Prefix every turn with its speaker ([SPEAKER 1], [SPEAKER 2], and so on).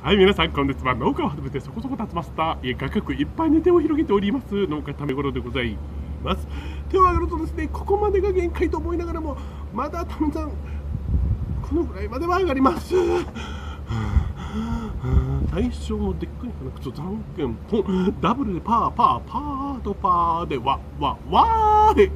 [SPEAKER 1] はい、皆さん、今月は。農家を始めてそこそこ経ちました。画角、いっぱいに手を広げております。農家ため頃でございます。手を挙げるとですね、ここまでが限界と思いながらも、まだたまさん、このぐらいまでは上がります。最初のでっかい鼻くそじゃんけんぽんダブルでパーパーパーとパーでわわわーで